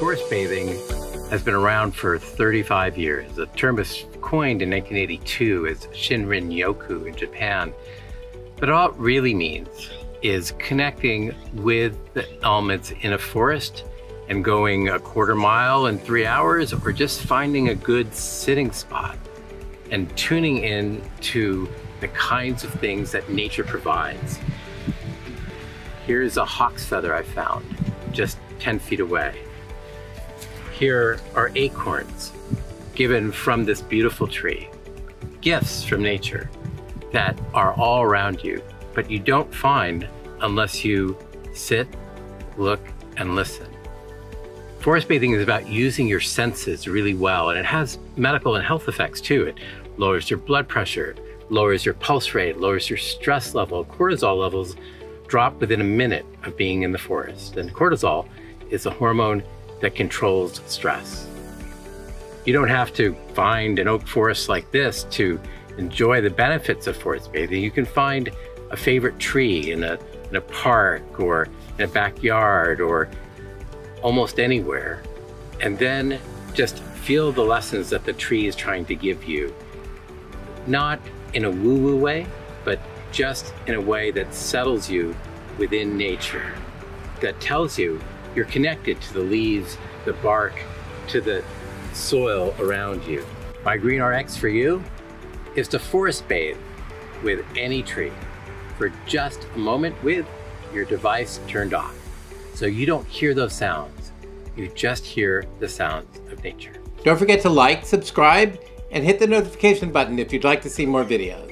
Forest bathing has been around for 35 years. The term was coined in 1982 as Shinrin Yoku in Japan. But all it really means is connecting with the elements in a forest and going a quarter mile in three hours or just finding a good sitting spot and tuning in to the kinds of things that nature provides. Here's a hawk's feather I found just 10 feet away. Here are acorns given from this beautiful tree, gifts from nature that are all around you, but you don't find unless you sit, look, and listen. Forest bathing is about using your senses really well, and it has medical and health effects too. It lowers your blood pressure, lowers your pulse rate, lowers your stress level. Cortisol levels drop within a minute of being in the forest. And cortisol is a hormone that controls stress. You don't have to find an oak forest like this to enjoy the benefits of forest bathing. You can find a favorite tree in a, in a park or in a backyard or almost anywhere, and then just feel the lessons that the tree is trying to give you. Not in a woo woo way, but just in a way that settles you within nature, that tells you you're connected to the leaves, the bark, to the soil around you. My Green RX for you is to forest bathe with any tree for just a moment with your device turned off. So you don't hear those sounds. You just hear the sounds of nature. Don't forget to like, subscribe, and hit the notification button if you'd like to see more videos.